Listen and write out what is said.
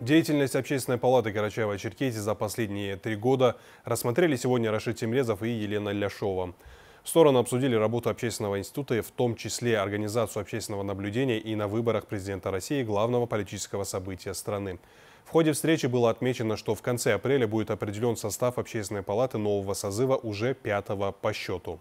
Деятельность Общественной палаты Карачаева-Черкесии за последние три года рассмотрели сегодня Рашид Темрезов и Елена Ляшова. Стороны обсудили работу общественного института, в том числе организацию общественного наблюдения и на выборах президента России главного политического события страны. В ходе встречи было отмечено, что в конце апреля будет определен состав общественной палаты нового созыва уже пятого по счету.